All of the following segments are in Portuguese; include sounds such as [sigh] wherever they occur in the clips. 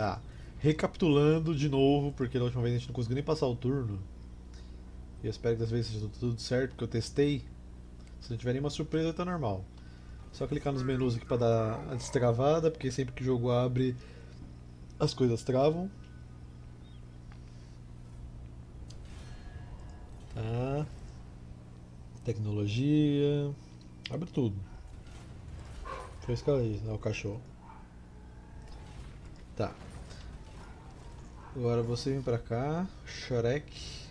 Tá. Recapitulando de novo, porque da última vez a gente não conseguiu nem passar o turno. E eu espero que dessa vez seja tudo certo, porque eu testei. Se não tiver nenhuma surpresa, tá normal. Só clicar nos menus aqui para dar a destravada, porque sempre que o jogo abre, as coisas travam. Tá. Tecnologia. Abre tudo. Foi ela disse, o cachorro. Tá. Agora você vem pra cá, Shrek.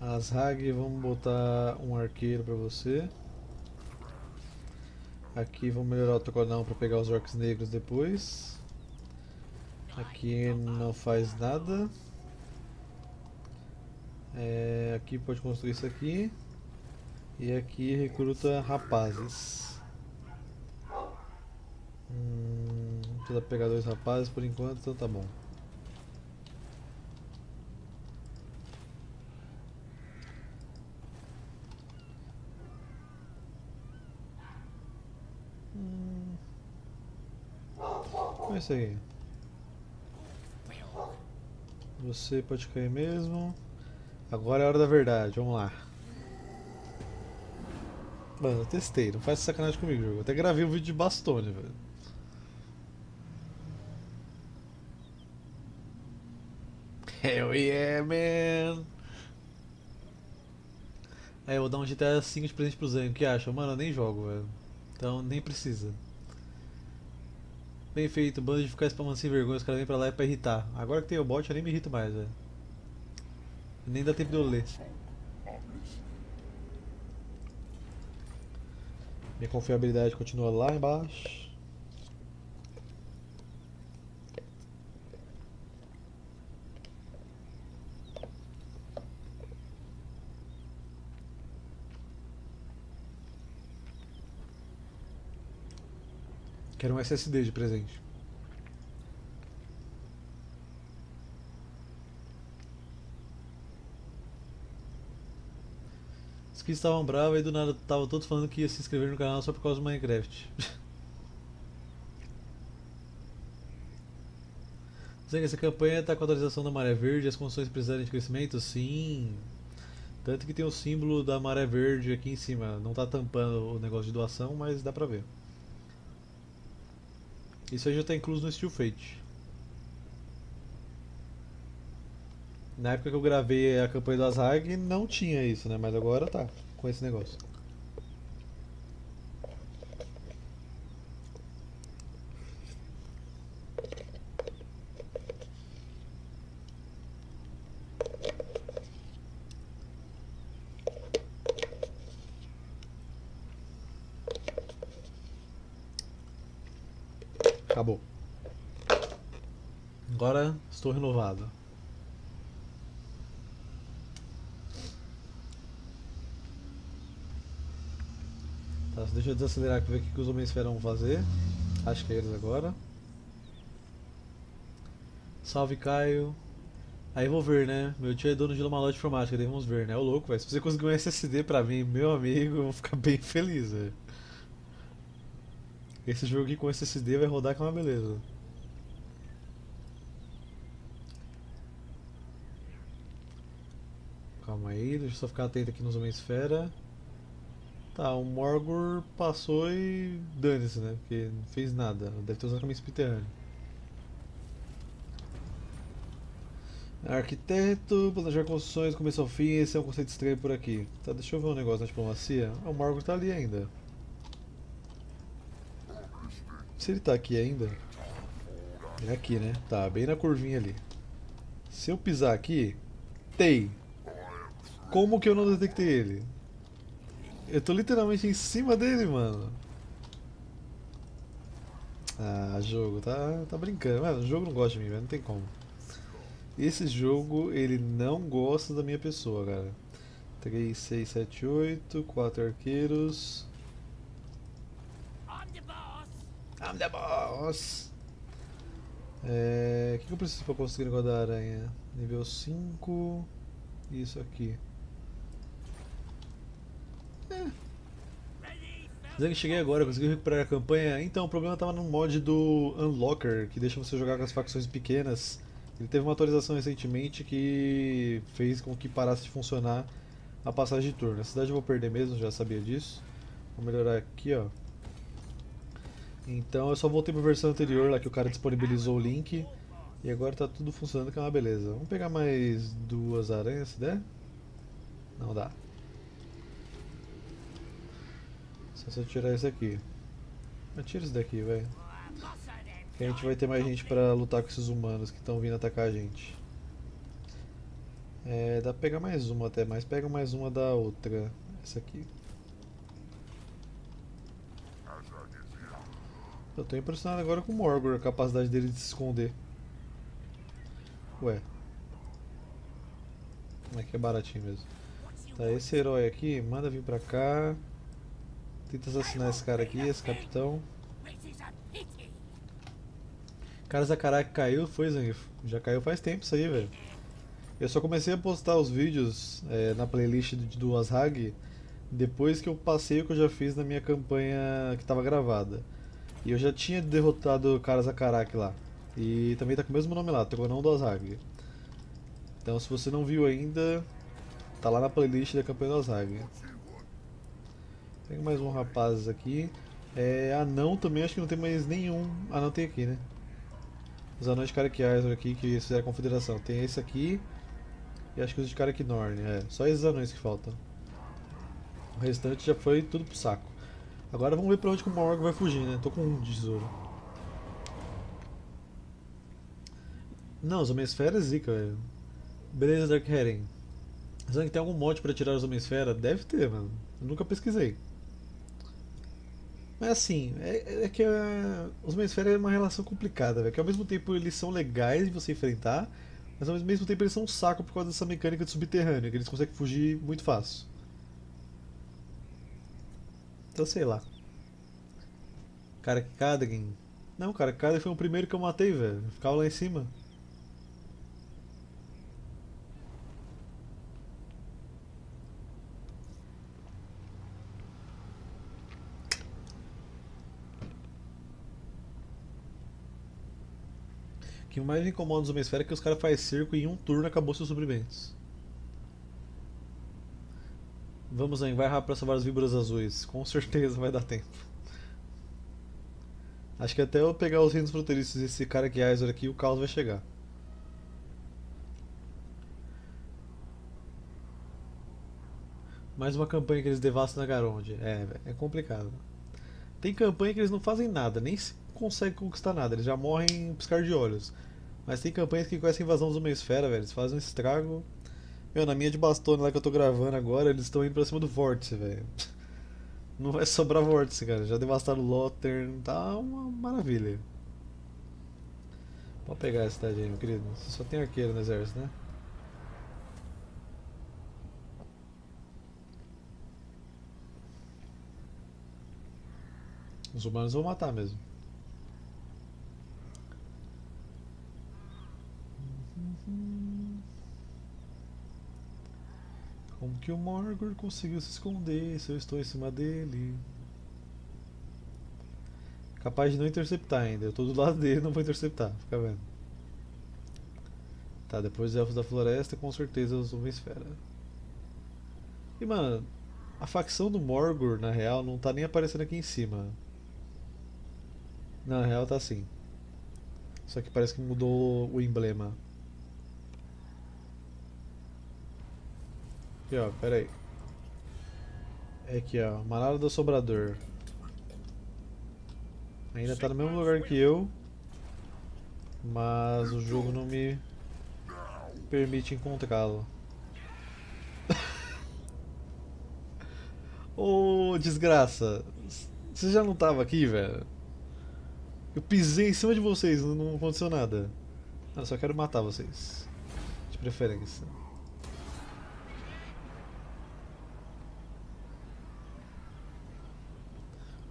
As vamos botar um arqueiro pra você. Aqui vamos melhorar o tocodão para pegar os orcs negros depois. Aqui não faz nada. É, aqui pode construir isso aqui. E aqui recruta rapazes. Hum, precisa pegar dois rapazes por enquanto, então tá bom. Hum. É isso aí. Você pode cair mesmo. Agora é a hora da verdade, vamos lá. Mano, eu testei, não faz sacanagem comigo, jogo. Eu até gravei um vídeo de bastone, velho. Hell yeah, man! Aí eu vou dar um GTA 5 de presente pro Zen, o que acha? Mano, eu nem jogo, velho. Então nem precisa. Bem feito, bando de ficar spamando sem vergonha, os caras vêm pra lá é pra irritar. Agora que tem o bot eu nem me irrito mais, velho. Nem dá tempo de eu ler. Minha confiabilidade continua lá embaixo. Quero um SSD de presente. Os que estavam bravos e do nada estavam todos falando que ia se inscrever no canal só por causa do Minecraft. Que essa campanha está com a atualização da Maré Verde as condições precisarem de crescimento? Sim. Tanto que tem o símbolo da Maré Verde aqui em cima. Não está tampando o negócio de doação, mas dá pra ver. Isso aí já está incluso no Steel Fate. Na época que eu gravei a campanha do Azag não tinha isso, né? Mas agora tá, com esse negócio. Acabou. Agora estou renovado. Tá, deixa eu desacelerar aqui ver o que, que os homens vão fazer. Acho que é eles agora. Salve Caio. Aí vou ver, né? Meu tio é dono de uma loja de informática, daí vamos ver, né? O louco, velho. Se você conseguir um SSD pra mim, meu amigo, eu vou ficar [laughs] bem feliz, velho. Esse jogo aqui com SSD vai rodar com uma beleza. Calma aí, deixa eu só ficar atento aqui nos Homens Esfera. Tá, o Morgor passou e dane-se, né? Porque não fez nada. Deve ter usado caminho subterrâneo. Arquiteto, planejar construções, começo ao fim, esse é um conceito estranho por aqui. Tá, deixa eu ver um negócio na diplomacia. Ah, o Morgor tá ali ainda. Se ele tá aqui ainda. É aqui, né? Tá, bem na curvinha ali. Se eu pisar aqui. Tem! Como que eu não detectei ele? Eu tô literalmente em cima dele, mano. Ah, jogo, tá, tá brincando. Mano, o jogo não gosta de mim, velho, não tem como. Esse jogo, ele não gosta da minha pessoa, cara. 3, 6, 7, 8, 4 arqueiros. I'm the boss! É, o que, que eu preciso pra conseguir o negócio da aranha? Nível 5. Isso aqui. É. Zang, cheguei agora, consegui recuperar a campanha. Então, o problema estava no mod do Unlocker, que deixa você jogar com as facções pequenas. Ele teve uma atualização recentemente que fez com que parasse de funcionar a passagem de turno. A cidade eu vou perder mesmo, já sabia disso. Vou melhorar aqui, ó. Então eu só voltei para a versão anterior, lá que o cara disponibilizou o link. E agora tá tudo funcionando, que é uma beleza. Vamos pegar mais duas aranhas, se der? Não dá. Só se eu tirar esse aqui. Mas tira esse daqui, velho. Que a gente vai ter mais gente pra lutar com esses humanos que estão vindo atacar a gente. É, dá pra pegar mais uma até, mas pega mais uma da outra. Essa aqui. Eu tô impressionado agora com o Morgor, a capacidade dele de se esconder. Ué. Como é que é baratinho mesmo. Tá, esse herói aqui, manda vir pra cá. Tenta assassinar esse cara aqui, esse capitão. Cara, Zakaraki caiu, foi Zangief. Já caiu faz tempo isso aí, velho. Eu só comecei a postar os vídeos é, na playlist do, do depois que eu passei o que eu já fiz na minha campanha que estava gravada. E eu já tinha derrotado o cara Zakaraki lá. E também tá com o mesmo nome lá, Tronão do Azag. Então se você não viu ainda, tá lá na playlist da campanha do Azag. Tem mais um rapaz aqui. É, anão também, acho que não tem mais nenhum. Ah, não tem aqui, né? Os anões de Karakiais aqui que fizeram a confederação. Tem esse aqui e acho que os de Karakinorn. É, só esses anões que faltam. O restante já foi tudo pro saco. Agora vamos ver pra onde que o Morg vai fugir, né? Tô com um de tesouro. Não, os Homem-Esfera é zica, velho. Beleza, Dark Herring. Será que tem algum mod pra tirar os Homem-Esfera? Deve ter, mano. Eu nunca pesquisei. Mas assim, é, é que uh, os Homem-Esfera é uma relação complicada, velho. Que ao mesmo tempo eles são legais de você enfrentar, mas ao mesmo tempo eles são um saco por causa dessa mecânica de subterrâneo, que eles conseguem fugir muito fácil. Então sei lá. Cara, Kadrin. Não, cara, Kadrin foi o primeiro que eu matei, velho. Ficava lá em cima. Que mais me incomoda nos Homem-Esfera é que os caras fazem cerco e em um turno acabou seus suprimentos. Vamos aí, vai rápido pra salvar as víboras azuis. Com certeza vai dar tempo. Acho que até eu pegar os reinos fronteiriços e esse cara que é aqui, o caos vai chegar. Mais uma campanha que eles devastam na Garonde. É, é complicado. Tem campanha que eles não fazem nada, nem se conseguem conquistar nada, eles já morrem em piscar de olhos. Mas tem campanhas que com essa invasão dos Homem-Esfera, velho, eles fazem um estrago. Meu, na minha de bastone lá que eu tô gravando agora, eles estão indo pra cima do vórtice, velho. [laughs] Não vai sobrar vórtice, cara. Já devastaram o Lothern, tá uma maravilha. Pode pegar essa cidade aí, meu querido. Você só tem arqueiro no exército, né? Os humanos vão matar mesmo. Que o Morgor conseguiu se esconder se eu estou em cima dele? Capaz de não interceptar ainda. Eu estou do lado dele não vou interceptar. Fica vendo. Tá, depois os Elfos da Floresta, com certeza os Homem-Esfera. E mano, a facção do Morgor, na real, não tá nem aparecendo aqui em cima. Na real tá assim. Só que parece que mudou o emblema. Aqui, ó, pera aí. É aqui, ó, Manada do Sobrador. Ainda tá no mesmo lugar que eu. Mas o jogo não me permite encontrá-lo. [laughs] Ô, oh, desgraça. Você já não tava aqui, velho? Eu pisei em cima de vocês, não aconteceu nada. Eu só quero matar vocês. De preferência.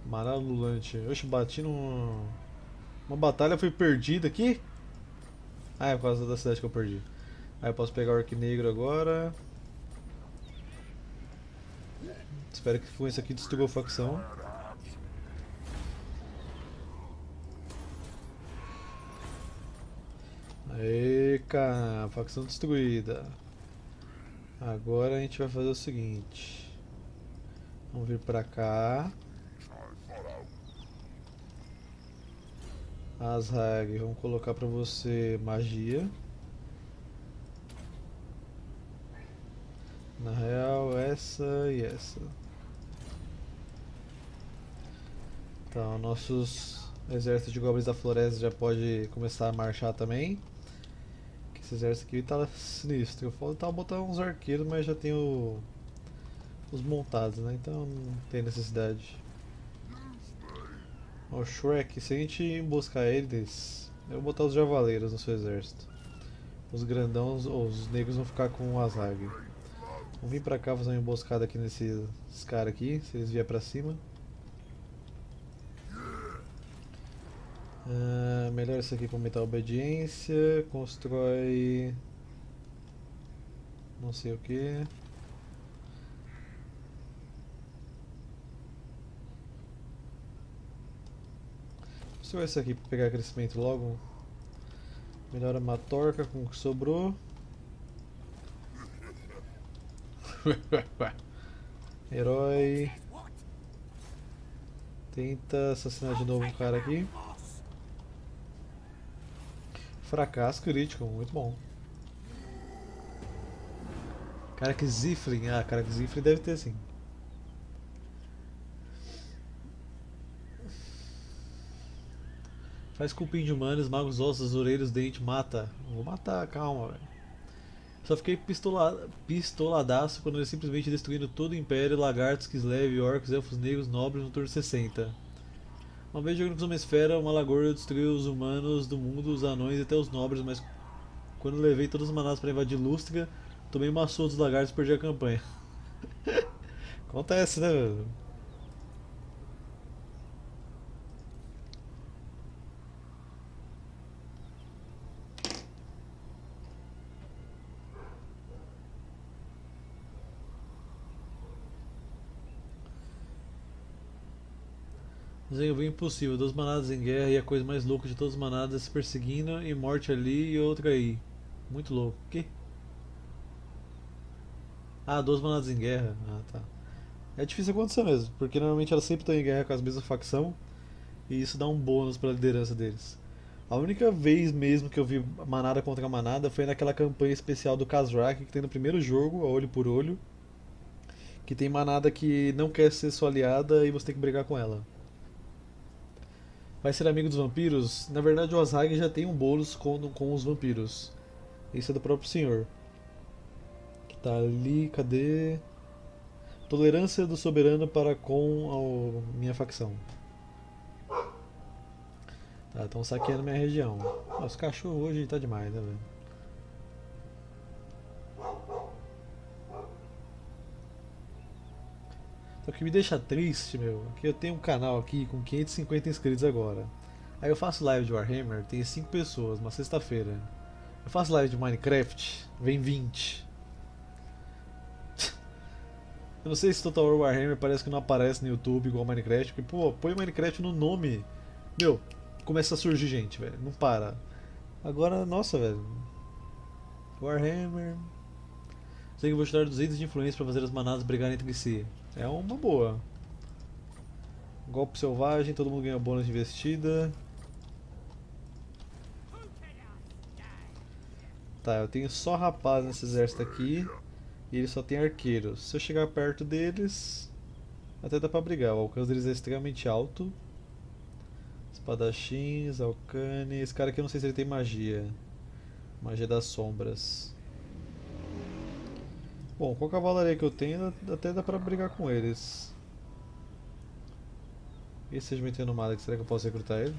Amaral Lulante. Oxe, bati numa. Uma batalha foi perdida aqui. Ah, é por causa da cidade que eu perdi. Aí eu posso pegar o Orc Negro agora. Espero que com isso aqui destrua a facção. Aê, cara, facção destruída. Agora a gente vai fazer o seguinte. Vamos vir pra cá. Azhag, vamos colocar pra você magia. Na real, essa e essa. Então, nossos exércitos de goblins da floresta já pode começar a marchar também. Esse exército aqui tá sinistro. Eu tá botar uns arqueiros, mas já tenho os montados, né? Então não tem necessidade. O Shrek, se a gente emboscar eles, eu vou botar os javaleiros no seu exército. Os grandãos, os negros vão ficar com o Azag. Vamos vir pra cá fazer uma emboscada aqui nesses caras aqui, se eles vier pra cima. Uh, melhor isso aqui para aumentar a obediência. Constrói. Não sei o que. Constrói isso aqui para pegar crescimento logo. Melhora uma torca com o que sobrou. [laughs] Herói. Tenta assassinar de novo um cara aqui. Fracasso crítico, muito bom. Cara que Ziflin, ah, cara que Ziflin deve ter sim. Faz cupim de humanos, magos, ossos, orelhos, dente, mata. Vou matar, calma, velho. Só fiquei pistola, pistoladaço quando ele simplesmente destruindo todo o Império, lagartos, Kislev, orcs, elfos negros, nobres no turno 60. Uma vez jogando com uma esfera, uma lagoa destruiu os humanos do mundo, os anões e até os nobres, mas quando levei todas as manadas para invadir Lústrica, tomei uma surra dos lagartos e perdi a campanha. [laughs] Acontece, né, velho? Desenho impossível, duas manadas em guerra e a coisa mais louca de todas as manadas se perseguindo e morte ali e outra aí. Muito louco. Ah, duas manadas em guerra. Ah, tá. É difícil acontecer mesmo, porque normalmente elas sempre estão em guerra com as mesmas facção e isso dá um bônus para a liderança deles. A única vez mesmo que eu vi manada contra manada foi naquela campanha especial do Kazrak que tem no primeiro jogo, a olho por olho, que tem manada que não quer ser sua aliada e você tem que brigar com ela. Vai ser amigo dos vampiros? Na verdade, o Azag já tem um bônus com, com os vampiros. Isso é do próprio senhor. Que tá ali, cadê? Tolerância do soberano para com a minha facção. Tá, estão saqueando minha região. Os cachorros hoje tá demais, né, velho? O que me deixa triste, meu, é que eu tenho um canal aqui com 550 inscritos agora. Aí eu faço live de Warhammer, tem 5 pessoas, uma sexta-feira. Eu faço live de Minecraft, vem 20. [laughs] eu não sei se Total War Warhammer parece que não aparece no YouTube igual Minecraft, porque, pô, põe Minecraft no nome. Meu, começa a surgir gente, velho, não para. Agora, nossa, velho. Warhammer. Sei que vou te dar 200 de influência para fazer as manadas brigarem entre si. É uma boa. Golpe selvagem, todo mundo ganha bônus de investida. Tá, eu tenho só rapaz nesse exército aqui. E ele só tem arqueiros. Se eu chegar perto deles, até dá pra brigar. O alcance deles é extremamente alto. Espadachins, Alcane. Esse cara aqui eu não sei se ele tem magia. Magia das sombras. Bom, com a cavalaria que eu tenho, até dá pra brigar com eles. E se eles no Malek, será que eu posso recrutar ele?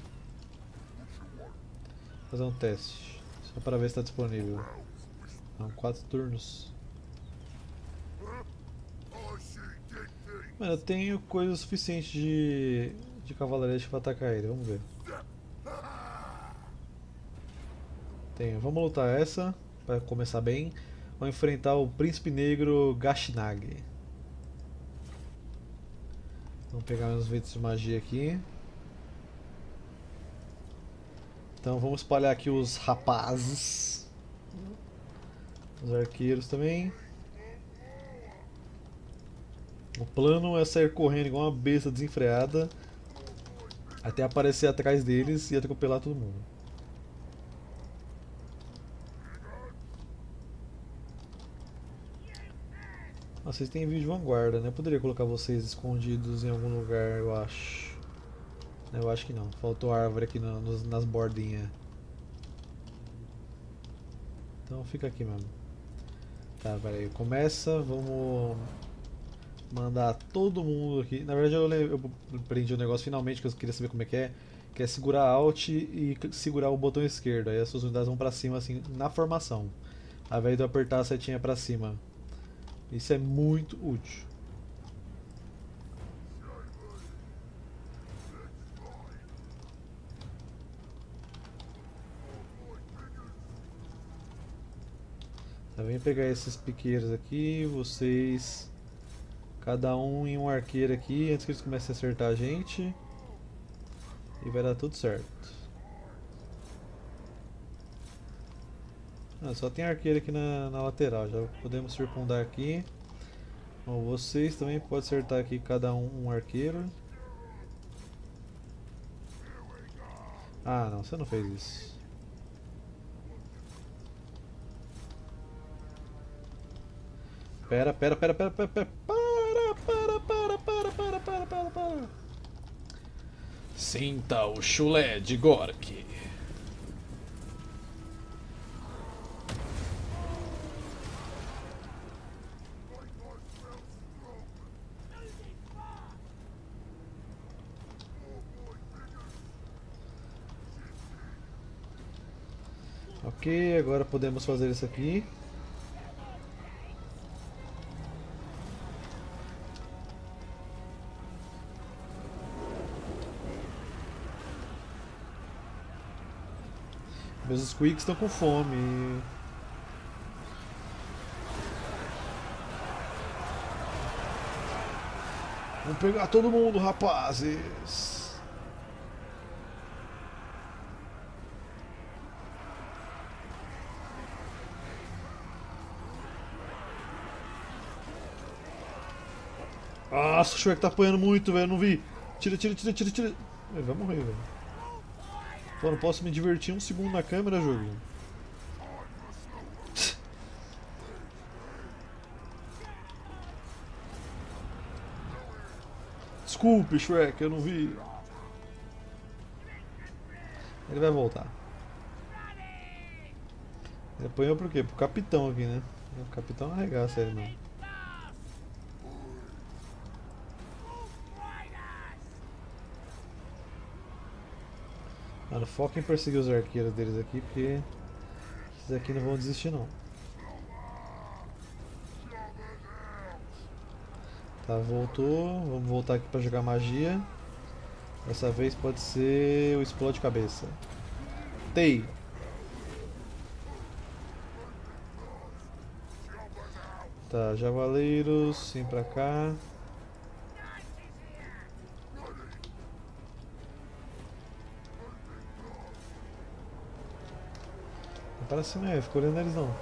Fazer um teste. Só para ver se está disponível. Não, quatro turnos. Mano, eu tenho coisa suficiente de, de cavalaria para atacar ele, vamos ver. Tenho, vamos lutar essa, para começar bem. Vão enfrentar o Príncipe Negro Gashinag. Vamos pegar uns ventos de magia aqui. Então vamos espalhar aqui os rapazes. Os arqueiros também. O plano é sair correndo igual uma besta desenfreada até aparecer atrás deles e atropelar todo mundo. Vocês têm vídeo de vanguarda, né? Poderia colocar vocês escondidos em algum lugar, eu acho. Eu acho que não. Faltou árvore aqui no, nas bordinhas. Então fica aqui mesmo. Tá, peraí. Começa, vamos mandar todo mundo aqui. Na verdade eu, eu prendi o um negócio finalmente que eu queria saber como é que é. Que é segurar Alt e segurar o botão esquerdo. Aí as suas unidades vão pra cima assim, na formação. Ao invés de eu apertar a setinha pra cima. Isso é muito útil. Tá, vem pegar esses piqueiros aqui, vocês... Cada um em um arqueiro aqui, antes que eles comecem a acertar a gente. E vai dar tudo certo. Ah, só tem arqueiro aqui na, na lateral, já podemos circundar aqui. Bom, vocês também podem acertar aqui cada um um arqueiro. Ah, não, você não fez isso. Pera, pera, pera, pera, pera, pera. Para, para, para, para, para, para, para, para. Sinta o chulé de Gork. Ok, agora podemos fazer isso aqui. Meus squeaks estão com fome. Vamos pegar todo mundo, rapazes. Nossa, o Shrek tá apanhando muito, velho. Não vi. Tira, tira, tira, tira, tira. Ele vai morrer, velho. Pô, não posso me divertir um segundo na câmera, jogo. Desculpe, Shrek, eu não vi. Ele vai voltar. Ele apanhou por quê? Pro capitão aqui, né? O capitão arregaça ele, mano. Mano, foca em perseguir os arqueiros deles aqui, porque esses aqui não vão desistir não. Tá, voltou. Vamos voltar aqui pra jogar magia. Dessa vez pode ser o explode cabeça. Tei. Tá, javaleiros, vem pra cá. Para cima aí, ficou olhando eles não.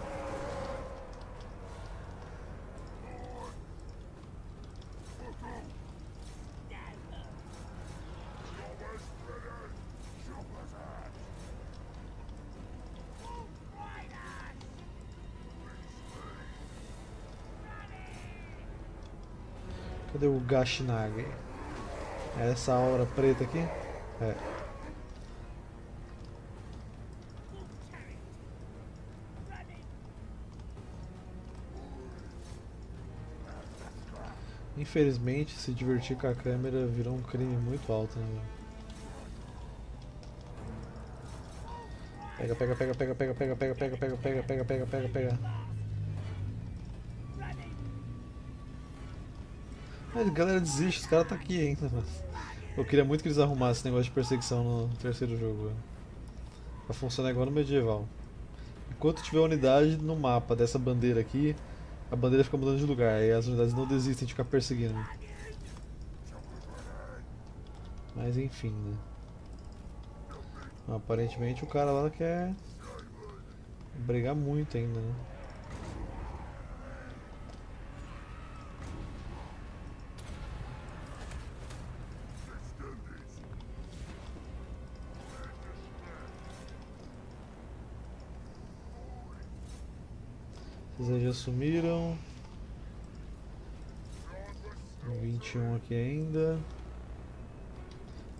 Cadê o Gashinage? É essa aura preta aqui? É. Infelizmente, se divertir com a câmera virou um crime muito alto, né? Pega, pega, pega, pega, pega, pega, pega, pega, pega, pega, pega, pega, pega, pega. Mas galera desiste, os caras tá aqui ainda. Eu queria muito que eles arrumassem esse negócio de perseguição no terceiro jogo. Pra funcionar igual no medieval. Enquanto tiver unidade no mapa dessa bandeira aqui, a bandeira fica mudando de lugar e as unidades não desistem de ficar perseguindo. Mas enfim, né? Aparentemente o cara lá quer brigar muito ainda, né? Aí já sumiram. 21 aqui ainda.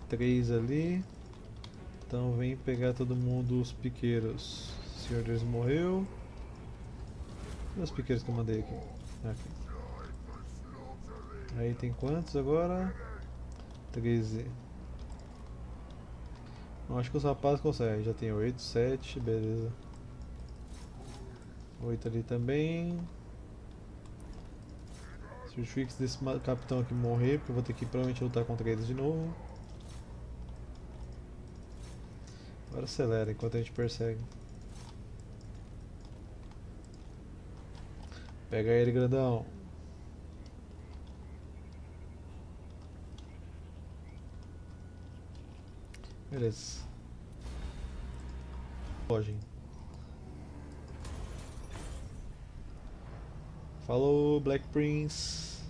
3 ali. Então vem pegar todo mundo os piqueiros. O senhor deles morreu. E os piqueiros que eu mandei aqui? aqui. Aí tem quantos agora? 13. Acho que os rapazes conseguem. Já tem 8, 7, beleza. 8 ali também. Se os fix desse capitão aqui morrer, porque eu vou ter que provavelmente lutar contra eles de novo. Agora acelera enquanto a gente persegue. Pega ele, grandão. Beleza. Fogem. Falou, Black Prince.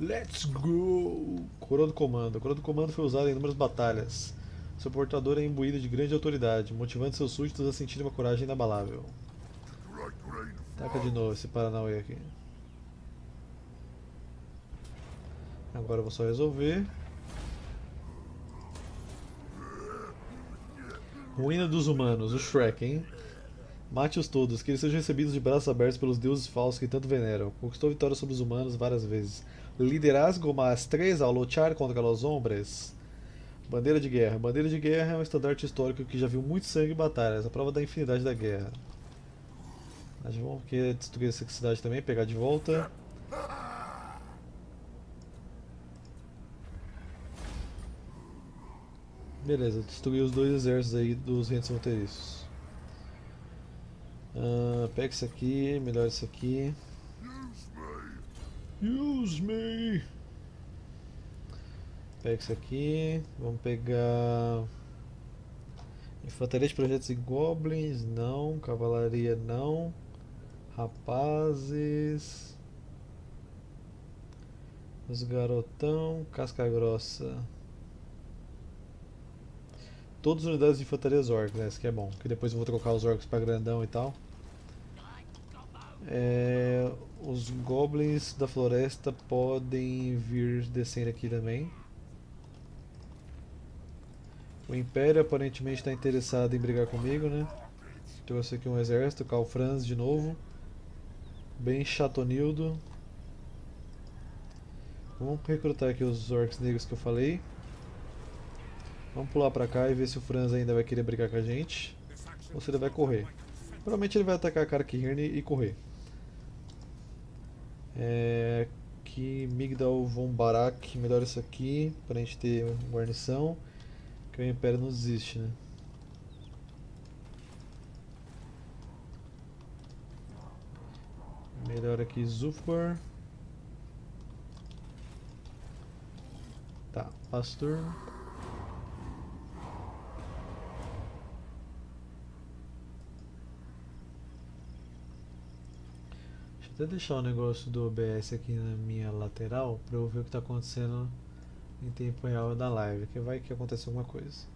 Let's go! Coroa do Comando. Coroa do Comando foi usada em inúmeras batalhas. Seu portador é imbuído de grande autoridade, motivando seus súditos a sentirem uma coragem inabalável. Taca de novo esse Paranauê aqui. Agora eu vou só resolver. Ruína dos humanos, o Shrek, hein? Mate-os todos, que eles sejam recebidos de braços abertos pelos deuses falsos que tanto veneram. Conquistou vitória sobre os humanos várias vezes. Liderazgo más três ao lutar contra os hombres. Bandeira de guerra. Bandeira de guerra é um estandarte histórico que já viu muito sangue e batalhas, a prova da infinidade da guerra. Nós vamos querer destruir essa cidade também, pegar de volta. Beleza, destruir os dois exércitos aí dos rentes fronteiriços. Uh, pega isso aqui, melhor isso aqui. Use me! Pega isso aqui. Vamos pegar. Infantaria de projetos e goblins, não. Cavalaria, não. Rapazes. Os garotão, casca grossa. Todas as unidades de infantaria orcs, né? Isso que é bom. Que depois eu vou trocar os orcs para grandão e tal. É, os goblins da floresta podem vir descendo aqui também. O Império aparentemente está interessado em brigar comigo, né? Trouxe aqui um exército, Calfrans de novo. Bem chatonildo. Vamos recrutar aqui os orcs negros que eu falei. Vamos pular pra cá e ver se o Franz ainda vai querer brigar com a gente. Ou se ele vai correr. Provavelmente ele vai atacar a Karkirne e correr. É, aqui, Migdal von Barak, melhor isso aqui, pra gente ter guarnição. Que o Império não existe, né? Melhor aqui Zufbar. Tá, Pastor. Até deixar o negócio do OBS aqui na minha lateral para eu ver o que está acontecendo em tempo real da live, que vai que aconteça alguma coisa.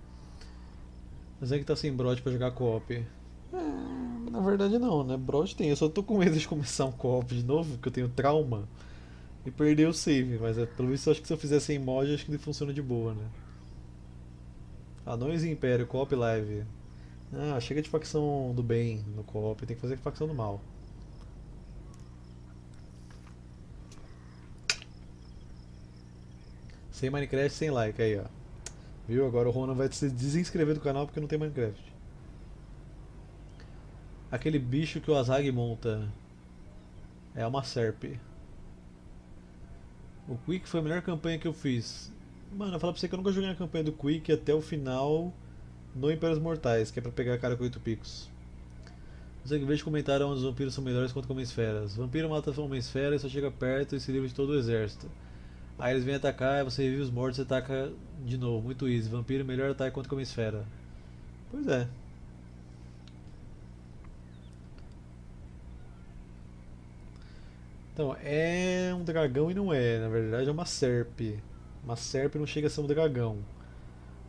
Mas é que tá sem brot para jogar co-op. É, na verdade não, né? Brot tem, eu só tô com medo de começar um co-op de novo, porque eu tenho trauma e perder o save, mas é, pelo visto acho que se eu fizer sem mod acho que ele funciona de boa, né? Anões e Império, co-op live. Ah, chega de facção do bem no co-op, tem que fazer facção do mal. Sem Minecraft, sem like aí, ó. Viu? Agora o Ronan vai se desinscrever do canal porque não tem Minecraft. Aquele bicho que o Azag monta é uma serp. O Quick foi a melhor campanha que eu fiz. Mano, eu falo pra você que eu nunca joguei a campanha do Quick até o final no Impérios Mortais, que é pra pegar a cara com 8 picos. Que vejo comentaram onde os vampiros são melhores contra homens feras. Vampiro mata homens feras e só chega perto e se livra de todo o exército. Aí eles vêm atacar, você revive os mortos e ataca de novo. Muito easy. Vampiro melhor ataque contra uma esfera. Pois é. Então, é um dragão e não é. Na verdade é uma serpe. Uma serpe não chega a ser um dragão.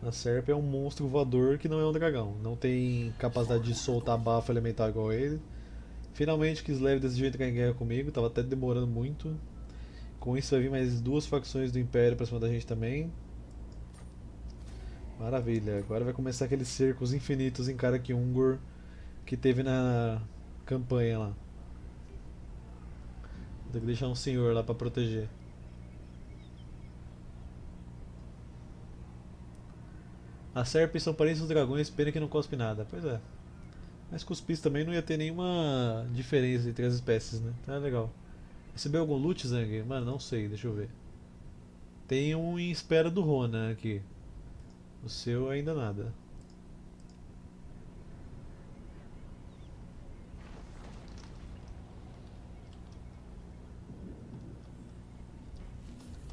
A serpe é um monstro voador que não é um dragão. Não tem capacidade de soltar bafo elemental igual ele. Finalmente Kislev decidiu entrar em guerra comigo. Tava até demorando muito. Com isso vai vir mais duas facções do Império pra cima da gente também. Maravilha. Agora vai começar aqueles cercos infinitos em Karakyungur que teve na campanha lá. Tem que deixar um senhor lá pra proteger. As serpes são parentes dos dragões, pena que não cospe nada. Pois é. Mas cuspis também não ia ter nenhuma diferença entre as espécies, né? Tá legal. Recebeu algum loot, Zang? Mano, não sei, deixa eu ver. Tem um em espera do Ronan aqui. O seu ainda nada.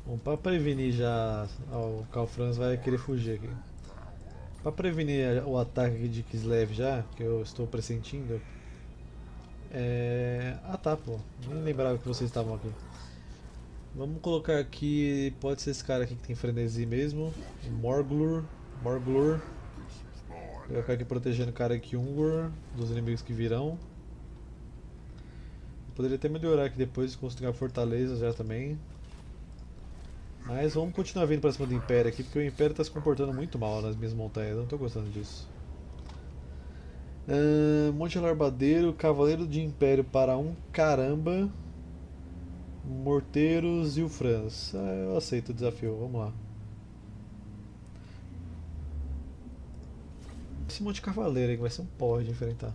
Bom, pra prevenir já. o Calfrans vai querer fugir aqui. Pra prevenir o ataque de Kislev já, que eu estou pressentindo. É... Ah tá, pô. Nem lembrava que vocês estavam aqui. Vamos colocar aqui. Pode ser esse cara aqui que tem frenesi mesmo. Morglur. Morglur. Vou ficar aqui protegendo o cara aqui Ungur dos inimigos que virão. poderia até melhorar aqui depois construir a fortaleza já também. Mas vamos continuar vindo para cima do Império aqui, porque o Império está se comportando muito mal nas minhas montanhas, eu não estou gostando disso. Uh, Monte Alarbadeiro, Cavaleiro de Império para um caramba. Morteiros e o Franz. Ah, eu aceito o desafio, vamos lá. Esse monte de cavaleiro aí que vai ser um porre de enfrentar.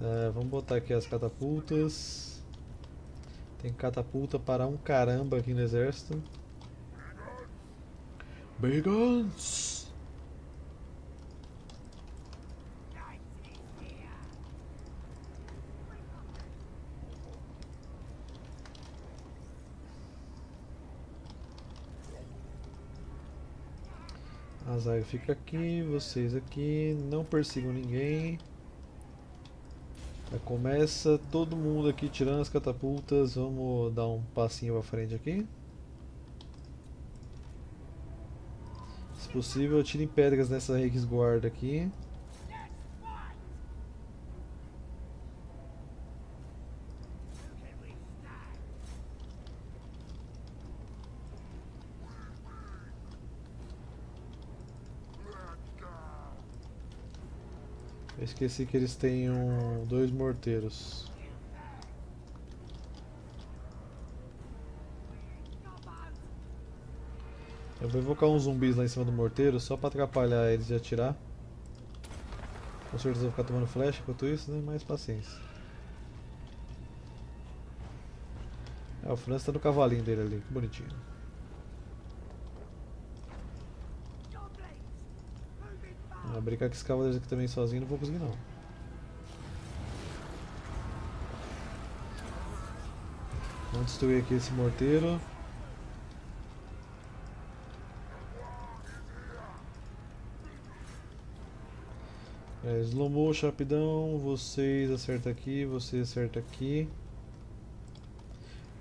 Uh, vamos botar aqui as catapultas. Tem catapulta para um caramba aqui no exército. Bagans! A zaga fica aqui, vocês aqui, não persigam ninguém. Já começa todo mundo aqui tirando as catapultas. Vamos dar um passinho pra frente aqui. Se possível, tirem pedras nessa Reiksguarda aqui. Esqueci que eles têm um, dois morteiros. Eu vou invocar uns zumbis lá em cima do morteiro só pra atrapalhar eles de atirar. Com certeza vou ficar tomando flash enquanto isso, né? Mais paciência. É, o Franz tá no cavalinho dele ali, que bonitinho. Ah, brincar com esses cavaleiros aqui também sozinho não vou conseguir não. Vamos destruir aqui esse morteiro. É, slow motion rapidão, vocês acertam aqui, você acerta aqui.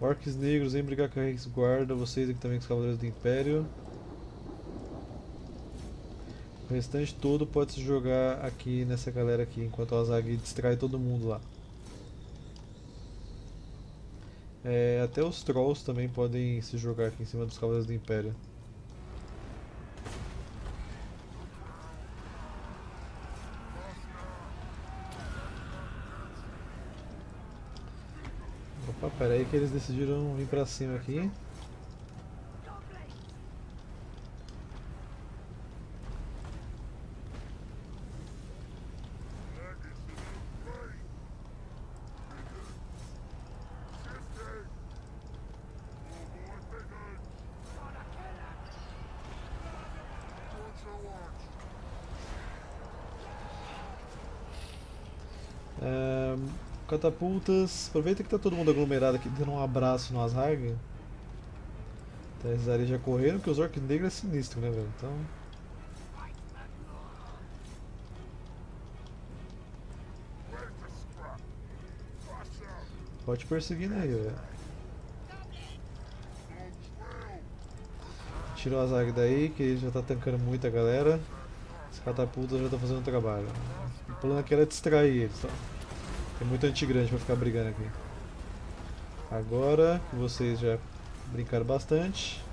Orcs negros, vem brigar com a Guarda, vocês aqui também com os Cavaleiros do Império. O restante todo pode se jogar aqui nessa galera aqui, enquanto o Azag distrai todo mundo lá. É, até os Trolls também podem se jogar aqui em cima dos Cavaleiros do Império. Opa, pera aí que eles decidiram vir pra cima aqui. Catapultas. Aproveita que tá todo mundo aglomerado aqui dando um abraço no Asrag. Tá, esses ali já correram, porque os orcs negros é sinistro, né, velho? Então. Pode perseguir aí, velho. Tirou as águias daí, que ele já tá tancando muita galera. As catapultas já estão fazendo o trabalho. O plano aqui era distrair eles, tá? Tem muito antigrande pra ficar brigando aqui. Agora vocês já brincaram bastante.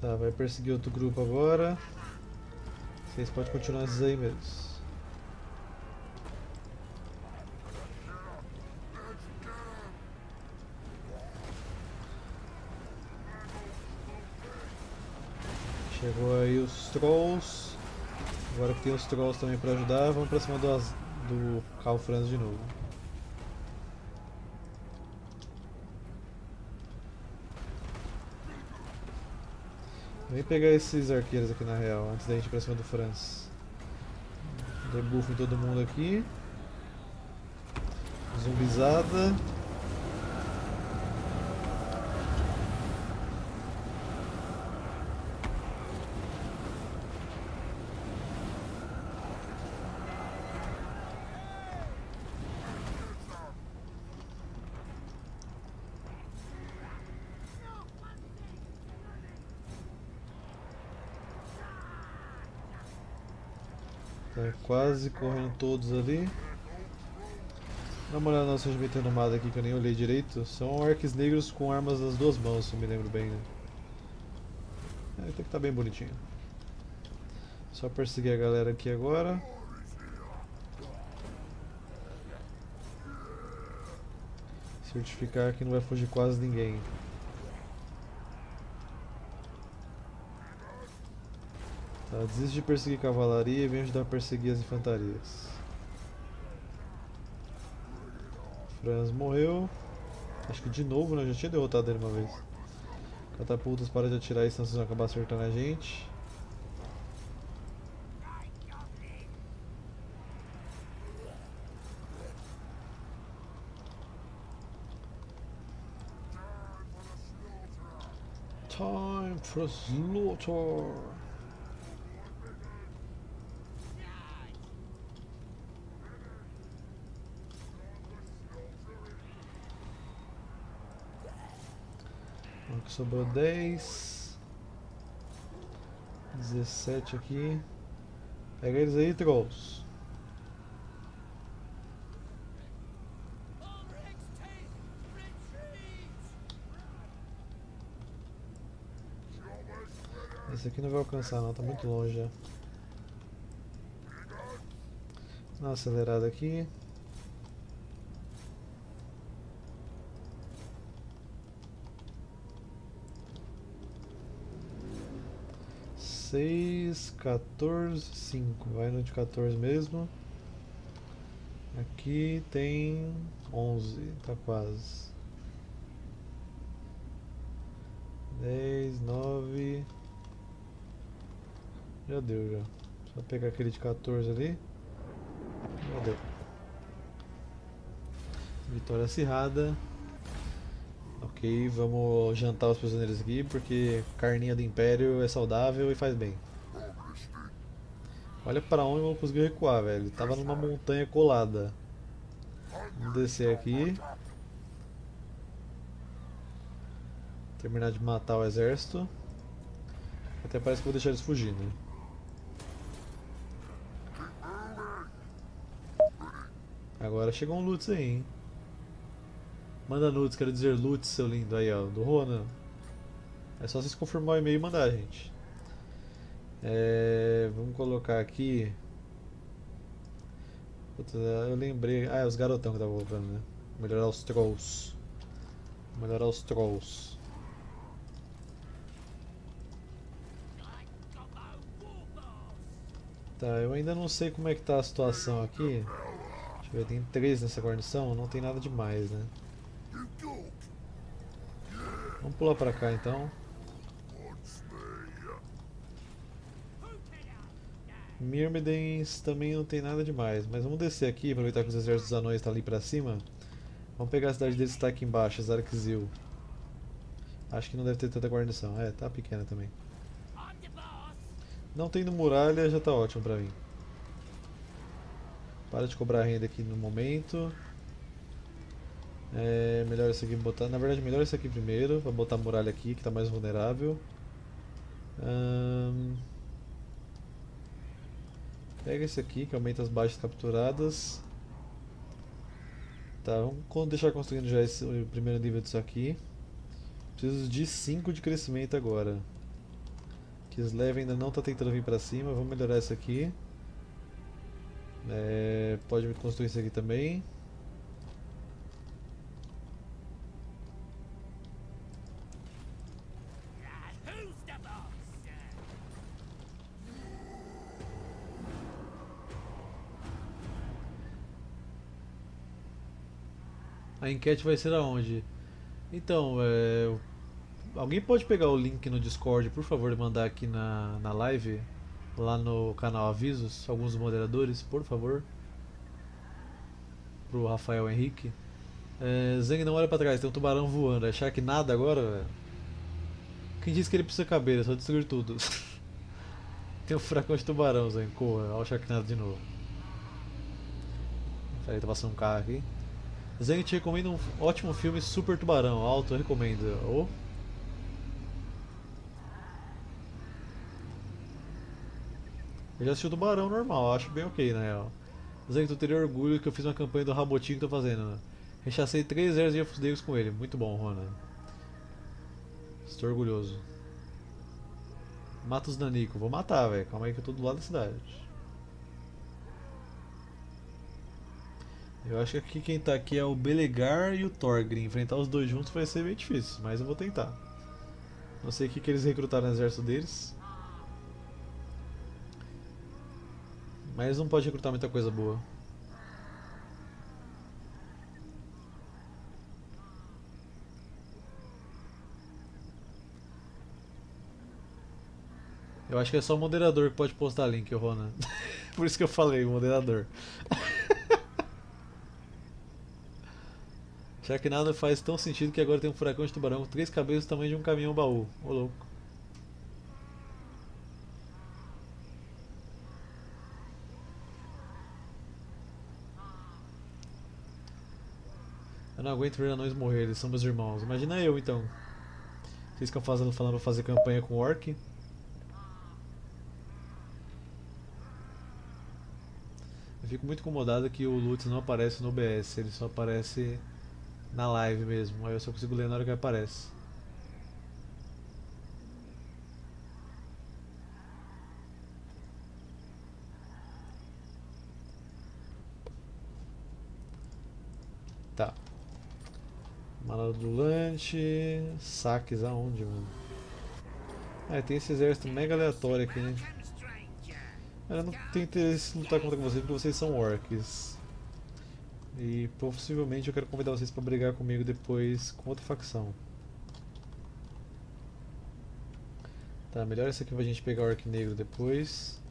Tá, vai perseguir outro grupo agora. Vocês podem continuar esses aí mesmo. Chegou aí os Trolls. Agora que tem os Trolls também para ajudar, vamos pra cima do, do Carl Franz de novo. Vem pegar esses arqueiros aqui na real, antes da gente ir pra cima do Franz. Debuff em todo mundo aqui. Zumbizada. Tá correndo todos ali. Dá uma olhada no nosso regimento renomado aqui que eu nem olhei direito. São orcs negros com armas das duas mãos, se eu me lembro bem, né? É, tem que estar tá bem bonitinho. Só perseguir a galera aqui agora. Certificar que não vai fugir quase ninguém. Tá, desiste de perseguir cavalaria e vem ajudar a perseguir as infantarias. Franz morreu. Acho que de novo, né? Já tinha derrotado ele uma vez. Catapultas para de atirar aí, senão vocês vão acabar acertando a gente. Time for slaughter. Aqui sobrou 10. 17 aqui. Pega eles aí, Trolls. Esse aqui não vai alcançar não, tá muito longe já. Dá uma acelerada aqui. Seis, 14, 5. Vai no de 14 mesmo. Aqui tem 11, tá quase. 10, 9. Já deu já. Só pegar aquele de 14 ali. Já deu. Vitória acirrada. Ok, vamos jantar os prisioneiros aqui porque carninha do Império é saudável e faz bem. Olha para onde eu vou conseguir recuar, velho. Tava numa montanha colada. Vamos descer aqui. Terminar de matar o exército. Até parece que vou deixar eles fugir, né? Agora chegou um Lutz aí, hein? Manda nudes, quero dizer Lutz, seu lindo. Aí, ó, do Ronan. É só vocês confirmar o e-mail e mandar, gente. É, vamos colocar aqui. eu lembrei. Ah, é os garotão que tava colocando, né? Melhorar os trolls. Melhorar os trolls. Tá, eu ainda não sei como é que tá a situação aqui. Deixa eu ver, tem três nessa guarnição, não tem nada demais, né? Vamos pular pra cá então. Myrmidens também não tem nada demais, mas vamos descer aqui, aproveitar que os exércitos dos anões estão ali pra cima. Vamos pegar a cidade deles que está aqui embaixo, Zarkzil. Acho que não deve ter tanta guarnição. É, tá pequena também. Não tendo muralha já tá ótimo pra mim. Para de cobrar renda aqui no momento. É melhor esse aqui botar. Na verdade, melhor esse aqui primeiro. Vou botar a muralha aqui que está mais vulnerável. Pega esse aqui que aumenta as baixas capturadas. Tá, vamos deixar construindo já esse, o primeiro nível disso aqui. Preciso de 5 de crescimento agora. Kislev ainda não está tentando vir para cima. Vamos melhorar isso aqui. É, pode construir isso aqui também. A enquete vai ser aonde? Então, é... alguém pode pegar o link no Discord, por favor, e mandar aqui na, na live, lá no canal Avisos, alguns moderadores, por favor. Pro Rafael Henrique. É, Zeng, não olha pra trás, tem um tubarão voando. É Shark nada agora, velho? Quem disse que ele precisa caber? É só destruir tudo. [laughs] tem um furacão de tubarão, Zeng. Corra, olha o Shark nada de novo. Peraí, tá passando um carro aqui. Zeng te recomenda um ótimo filme Super Tubarão, alto recomendo. Oh. Eu já assisti o Tubarão normal, acho bem ok na real. Zeng, tu teria orgulho que eu fiz uma campanha do Rabotinho que tô fazendo. Né? Rechacei três erros de elfos negros com ele. Muito bom, Rona. Estou orgulhoso. Mata os Nanico. Vou matar, velho. Calma aí que eu tô do lado da cidade. Eu acho que aqui quem tá aqui é o Belegar e o Thorgrim. Enfrentar os dois juntos vai ser bem difícil, mas eu vou tentar. Não sei o que, que eles recrutaram no exército deles. Mas não pode recrutar muita coisa boa. Eu acho que é só o moderador que pode postar link, Rona. [laughs] Por isso que eu falei, moderador. [laughs] Já que nada faz tão sentido que agora tem um furacão de tubarão com três cabeças do tamanho de um caminhão baú. Ô louco. Eu não aguento ver anões morrer, eles são meus irmãos. Imagina eu então. Vocês ficam fazendo, falando pra fazer campanha com orc. Eu fico muito incomodado que o Lutz não aparece no OBS, ele só aparece na live mesmo. Aí eu só consigo ler na hora que aparece. Tá. Mala adulante. Saques aonde, mano? Ah, tem esse exército mega aleatório aqui, né? Eu não tenho interesse em lutar contra vocês porque vocês são orcs. E possivelmente eu quero convidar vocês para brigar comigo depois com outra facção. Tá, melhor essa aqui pra gente pegar o Orc Negro depois.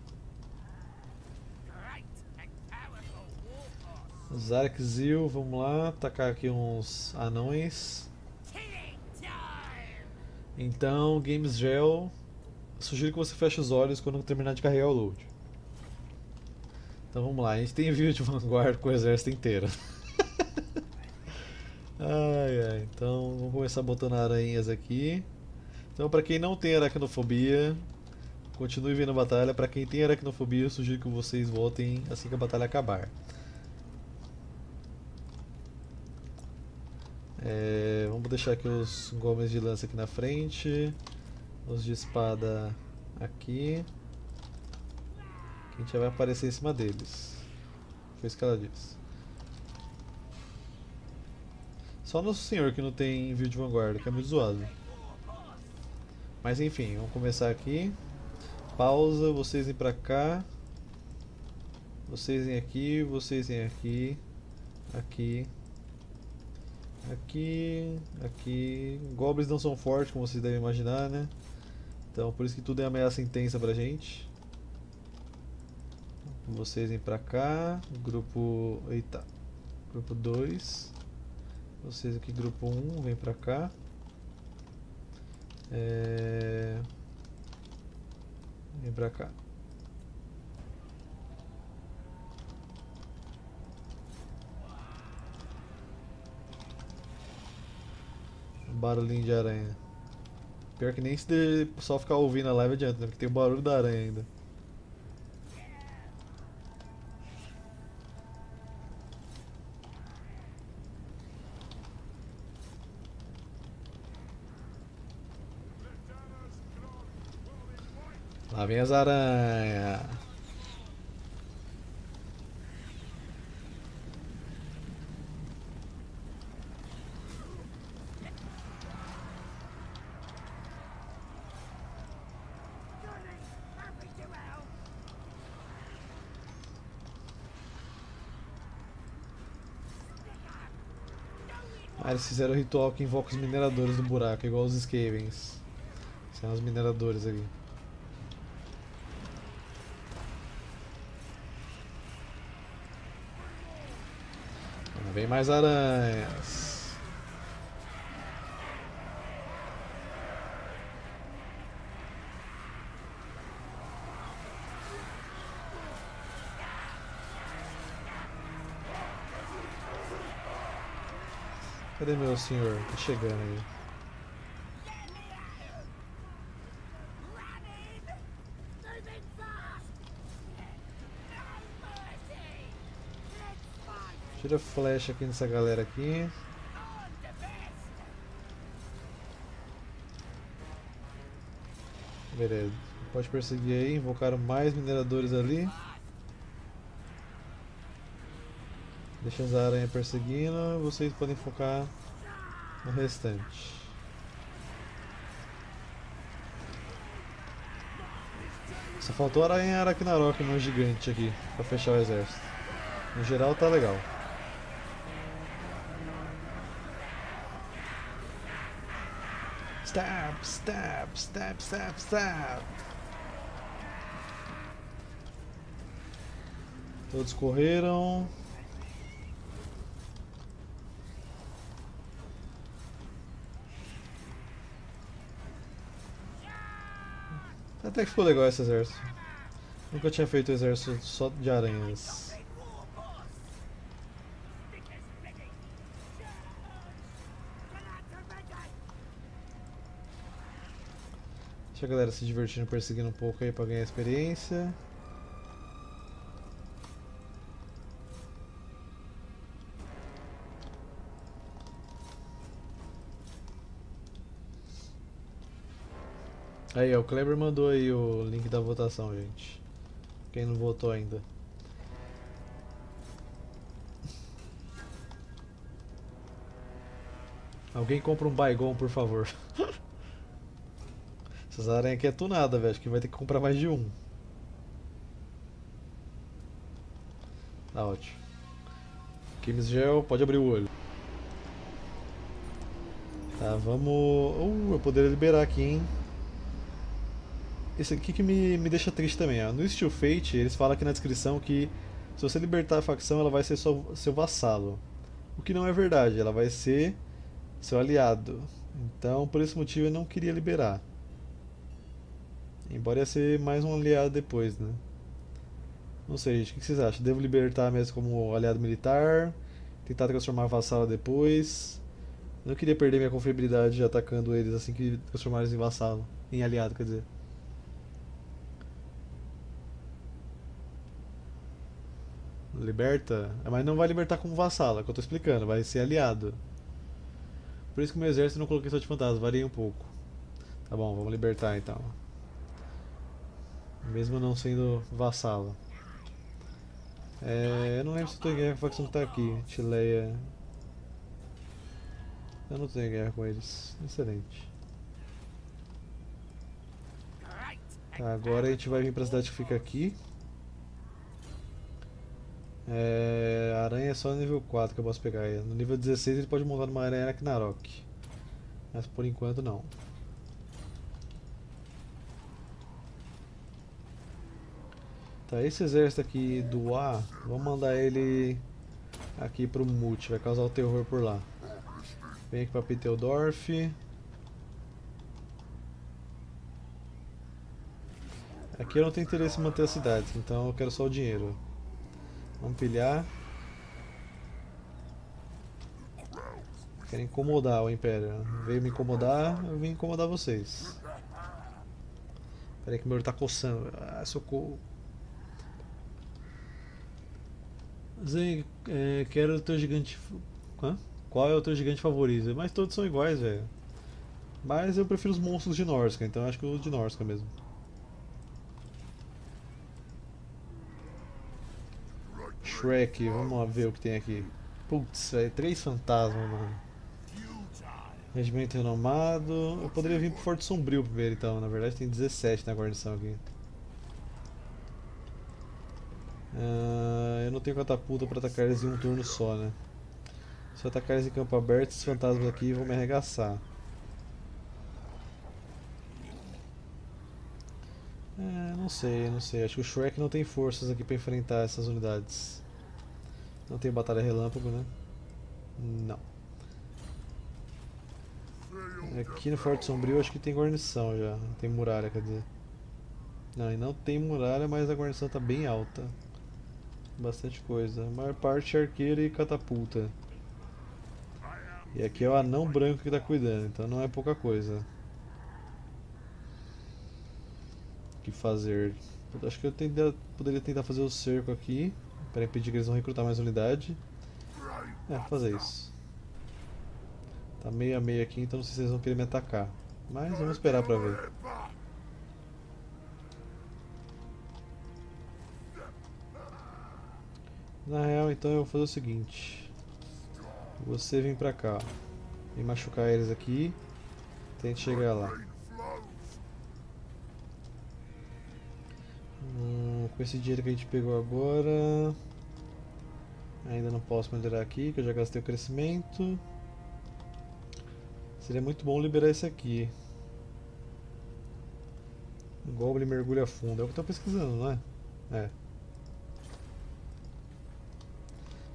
Zarkzil, vamos lá, atacar aqui uns anões. Então, Games Gel, sugiro que você feche os olhos quando terminar de carregar o load. Então vamos lá, a gente tem vídeo de vanguarda com o exército inteiro. [laughs] ai, ai, então vamos começar botando aranhas aqui. Então para quem não tem aracnofobia, continue vendo a batalha. Para quem tem aracnofobia, eu sugiro que vocês voltem assim que a batalha acabar. É, vamos deixar aqui os gomes de lança aqui na frente, os de espada aqui. Gente já vai aparecer em cima deles. Foi isso que ela disse. Só Nosso Senhor que não tem envio de vanguarda, que é muito zoado. Mas enfim, vamos começar aqui. Pausa, vocês vêm pra cá. Vocês vêm aqui, vocês vêm aqui. Aqui. Aqui. Aqui. Goblins não são fortes, como vocês devem imaginar, né? Então por isso que tudo é ameaça intensa pra gente. Vocês vêm pra cá. Grupo. Eita. Grupo 2. Vocês aqui, grupo 1, um, vem pra cá. É... Vem pra cá. Barulhinho de aranha. Pior que nem se só ficar ouvindo a live adianta, né? Porque tem o barulho da aranha ainda. Lá vem as aranhas. Ah, eles fizeram o ritual que invoca os mineradores do buraco, igual os Skavens. São os mineradores aqui. Vem mais aranhas. Cadê meu senhor? Tá chegando aí. Tira flecha aqui nessa galera aqui. Beleza. Pode perseguir aí. Invocaram mais mineradores ali. Deixa as aranhas perseguindo. Vocês podem focar no restante. Só faltou aranha Aracnarok no gigante aqui. Pra fechar o exército. No geral tá legal. Stab, stab, stab, stab. Todos correram. Até que ficou legal esse exército. Nunca tinha feito exército só de aranhas. Deixa a galera se divertindo, perseguindo um pouco aí pra ganhar experiência. Aí, ó, o Kleber mandou aí o link da votação, gente. Quem não votou ainda. Alguém compra um Baigon, por favor. [laughs] Essas aranhas aqui é tunada, velho. Acho que vai ter que comprar mais de um. Tá ótimo. Kims Gel, pode abrir o olho. Tá, vamos... Uh, eu poderia liberar aqui, hein? Esse aqui que me, me deixa triste também, ó. No Steel Fate, eles falam aqui na descrição que se você libertar a facção, ela vai ser seu, seu vassalo. O que não é verdade, ela vai ser seu aliado. Então, por esse motivo, eu não queria liberar. Embora ia ser mais um aliado depois, né? Não sei, gente. O que vocês acham? Devo libertar mesmo como aliado militar? Tentar transformar vassalo depois? Não queria perder minha confiabilidade atacando eles assim que transformar eles em vassalo. Em aliado, quer dizer. Liberta? Mas não vai libertar como vassalo, é que eu tô explicando. Vai ser aliado. Por isso que o meu exército não coloquei só de fantasma, varia um pouco. Tá bom, vamos libertar então. Mesmo não sendo vassalo. É, eu não lembro se estou em guerra com a facção que está aqui. Chileia. Eu não tenho guerra com eles. Excelente. Tá, agora a gente vai vir para a cidade que fica aqui. É, aranha é só no nível 4 que eu posso pegar. No nível 16 ele pode montar uma aranha Knarok. Mas por enquanto não. Tá, esse exército aqui do A, vamos mandar ele aqui pro Mute, vai causar o terror por lá. Vem aqui pra Piteldorf. Aqui eu não tenho interesse em manter as cidades, então eu quero só o dinheiro. Vamos pilhar. Querem incomodar o Império. Veio me incomodar, eu vim incomodar vocês. Peraí que meu olho tá coçando. Ah, socorro. Zeng, é, quero o teu gigante. Hã? Qual é o teu gigante favorito? Mas todos são iguais, velho. Mas eu prefiro os monstros de Norska, então acho que o de Norska mesmo. Shrek, vamos lá ver o que tem aqui. Putz, velho, três fantasmas, mano. Regimento renomado. Eu poderia vir pro Forte Sombrio primeiro então, na verdade tem 17 na guarnição aqui. Uh, eu não tenho catapulta para atacar eles em um turno só, né? Se eu atacar eles em campo aberto, esses fantasmas aqui vão me arregaçar. É, não sei, não sei. Acho que o Shrek não tem forças aqui para enfrentar essas unidades. Não tem batalha relâmpago, né? Não. Aqui no Forte Sombrio acho que tem guarnição já. Tem muralha, quer dizer. Não, e não tem muralha, mas a guarnição tá bem alta. Bastante coisa. A maior parte é arqueiro e catapulta. E aqui é o anão branco que tá cuidando, então não é pouca coisa. O que fazer? Acho que eu tenta, poderia tentar fazer o cerco aqui. Para impedir que eles vão recrutar mais unidade. É, fazer isso. Tá meio a meio aqui, então não sei se eles vão querer me atacar. Mas vamos esperar pra ver. Na real, então eu vou fazer o seguinte. Você vem pra cá. Vem machucar eles aqui. Tente chegar lá. Hum, com esse dinheiro que a gente pegou agora... Ainda não posso melhorar aqui, que eu já gastei o crescimento. Seria muito bom liberar esse aqui. Goblin mergulha fundo. É o que eu tô pesquisando, não é? É.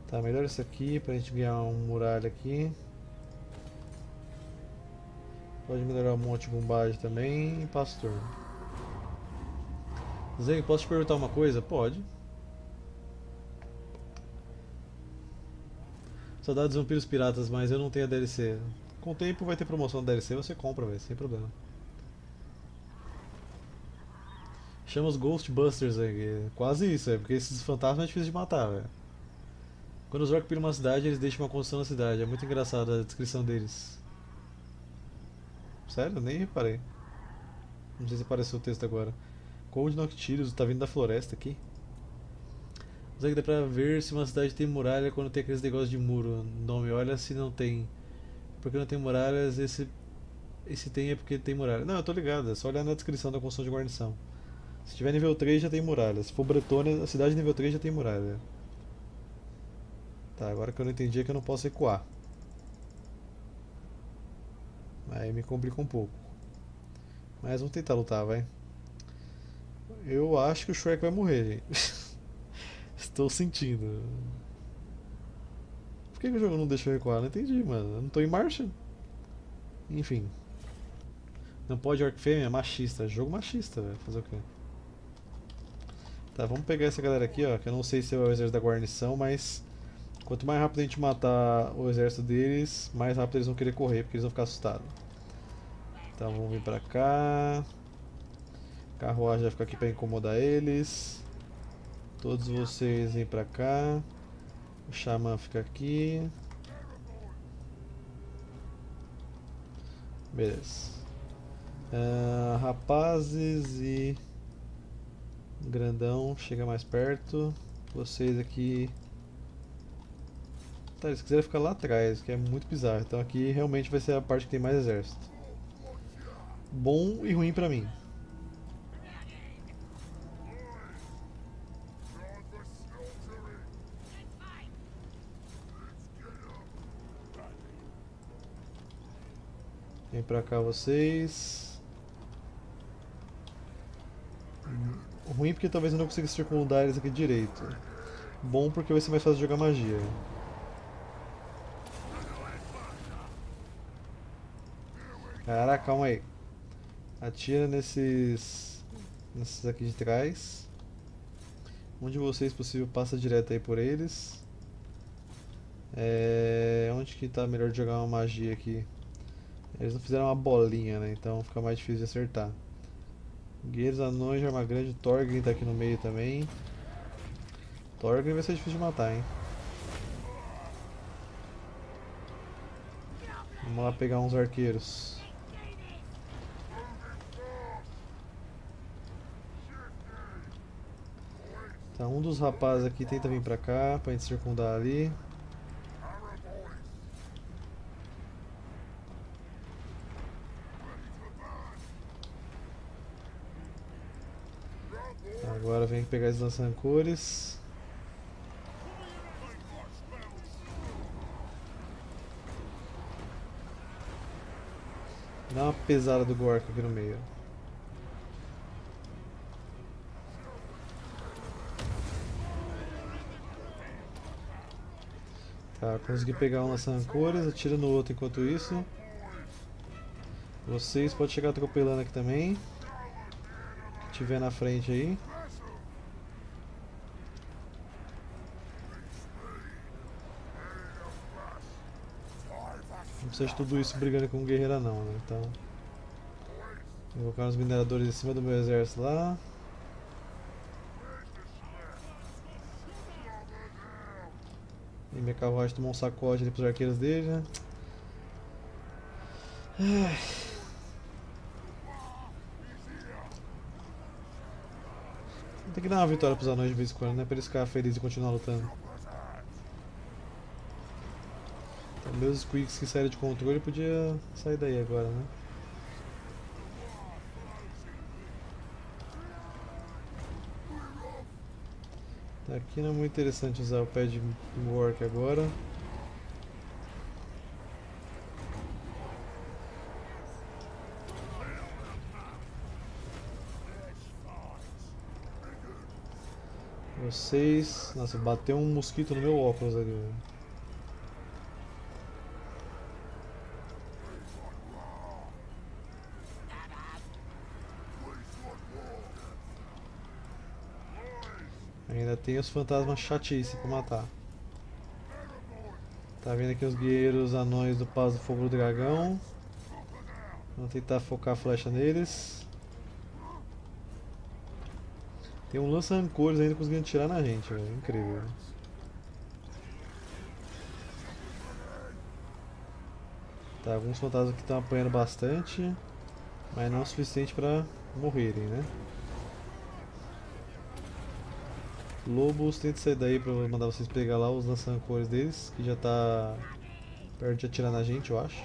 Tá, melhor isso aqui pra gente ganhar um muralha aqui. Pode melhorar o monte bombagem também pastor. Zeng, posso te perguntar uma coisa? Pode. Saudades vampiros piratas, mas eu não tenho a DLC. Com o tempo vai ter promoção da DLC, você compra, velho, sem problema. Chama os Ghostbusters aí. Quase isso, é porque esses fantasmas é difícil de matar, velho. Quando os orcs piram uma cidade, eles deixam uma construção na cidade. É muito engraçado a descrição deles. Sério? Nem reparei. Não sei se apareceu o texto agora. Cold Noctirius tá vindo da floresta aqui. Mas que dá pra ver se uma cidade tem muralha quando tem aqueles negócios de muro. Nome, olha se não tem. Porque não tem muralhas, esse. Esse tem é porque tem muralha. Não, eu tô ligado, é só olhar na descrição da construção de guarnição. Se tiver nível 3 já tem muralha. Se for Bretônia, a cidade nível 3 já tem muralha. Tá, agora que eu não entendi é que eu não posso recuar. Aí me complica um pouco. Mas vamos tentar lutar, vai. Eu acho que o Shrek vai morrer, gente. [laughs] Estou sentindo. Por que, que, o jogo não deixa eu recuar? Não entendi, mano. Eu não tô em marcha. Enfim. Não pode Orc Fêmea, é machista. Jogo machista, velho. Fazer o quê? Tá, vamos pegar essa galera aqui, ó. Que eu não sei se é o exército da guarnição, mas Quanto mais rápido a gente matar o exército deles, mais rápido eles vão querer correr, porque eles vão ficar assustados. Então vamos vir pra cá. Carruagem vai ficar aqui pra incomodar eles. Todos vocês vêm pra cá. O Xamã fica aqui. Beleza. Uh, rapazes e grandão, chega mais perto. Vocês aqui Tá, eles quiserem ficar lá atrás, que é muito bizarro. Então aqui realmente vai ser a parte que tem mais exército. Bom e ruim pra mim. Vem pra cá vocês. Ruim porque talvez eu não consiga circundar eles aqui direito. Bom porque vai ser mais fácil jogar magia. Caraca, calma aí. Atira nesses. nesses aqui de trás. Um de vocês possível passa direto aí por eles. É... Onde que tá melhor jogar uma magia aqui? Eles não fizeram uma bolinha, né? Então fica mais difícil de acertar. Guerreiros anões arma grande, Thorgrim tá aqui no meio também. Thorgrim vai ser difícil de matar, hein? Vamos lá pegar uns arqueiros. Tá, um dos rapazes aqui tenta vir pra cá, pra gente circundar ali. Agora vem pegar esses lançancores. Dá uma pesada do Gork aqui no meio. Tá, consegui pegar um lança-âncoras, atira no outro enquanto isso. Vocês podem chegar atropelando aqui também. Que tiver na frente aí. Não precisa de tudo isso brigando com guerreira não, né? Então. Vou colocar os mineradores em cima do meu exército lá. E minha carruagem tomou um sacode ali pros arqueiros dele, né? Ai. Tem que dar uma vitória pros anões de vez em quando, né? Pra eles ficarem felizes e continuar lutando. Então, meus squeaks que saíram de controle podia sair daí agora, né? Aqui não é muito interessante usar o pad work agora. Vocês... Nossa, bateu um mosquito no meu óculos ali. Véio. Ainda tem os fantasmas chatice pra matar. Tá vendo aqui os guerreiros anões do Paz do Fogo do Dragão. Vamos tentar focar a flecha neles. Tem um lança-rancores ainda conseguindo tirar na gente, velho. Incrível. Tá, alguns fantasmas que estão apanhando bastante, mas não o suficiente para morrerem, né? Lobos, tente sair daí pra mandar vocês pegar lá os lançancores deles, que já tá perto de atirar na gente, eu acho.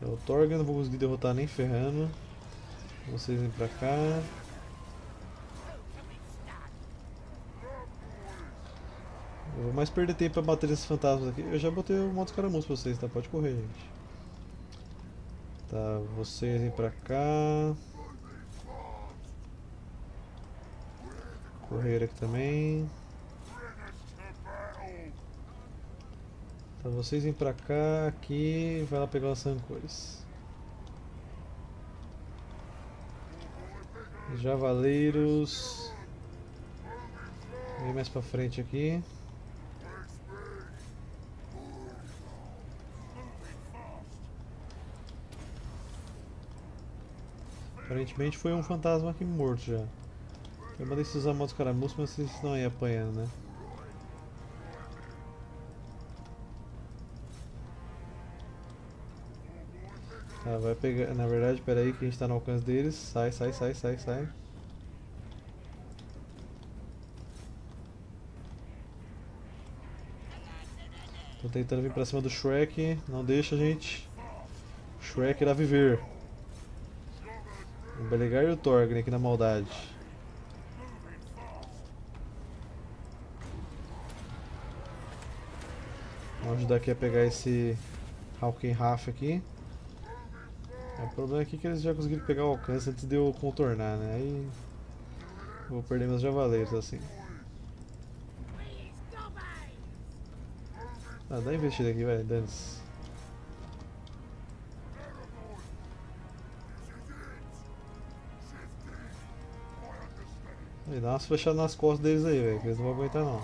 É o Torgan não vou conseguir derrotar nem ferrando. Vocês vêm pra cá. Eu vou mais perder tempo pra bater esses fantasmas aqui. Eu já botei o modo escaramuço pra vocês, tá? Pode correr, gente. Tá, vocês vêm pra cá. Correr aqui também. Tá, vocês vêm pra cá, aqui, vai lá pegar as rancores. Javaleiros. Vem mais pra frente aqui. Aparentemente foi um fantasma aqui morto já. Eu mandei se usar modo caramuço, mas vocês não iam apanhando, né? Tá, vai pegar. Na verdade, pera aí que a gente tá no alcance deles. Sai, sai, sai, sai, sai. Tô tentando vir pra cima do Shrek. Não deixa, gente. Shrek irá viver. O Belegar e o Thorgrim aqui na maldade. Vamos ajudar aqui a pegar esse Hawkenhaf aqui. É, o problema aqui é que eles já conseguiram pegar o alcance antes de eu contornar, né? Aí vou perder meus javaleiros assim. Ah, dá investida aqui, velho, dane-se. E dá umas fechadas nas costas deles aí, velho, que eles não vão aguentar não.